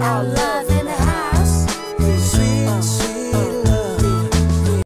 our love.